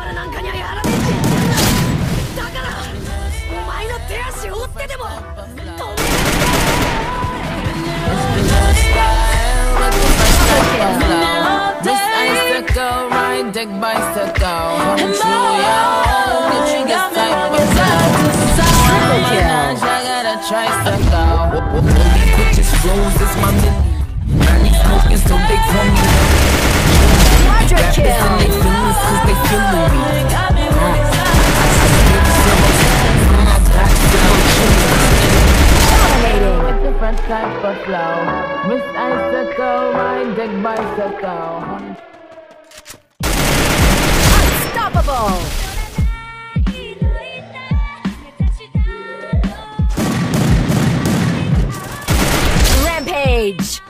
バルなんかにはやらねえって言ってんだだからお前の手足を追ってでも止め This icicle, ride deck bicycle. Come through your Gucci get Different type of flow. Miss Icicle, ride deck bicycle. Unstoppable. Rampage.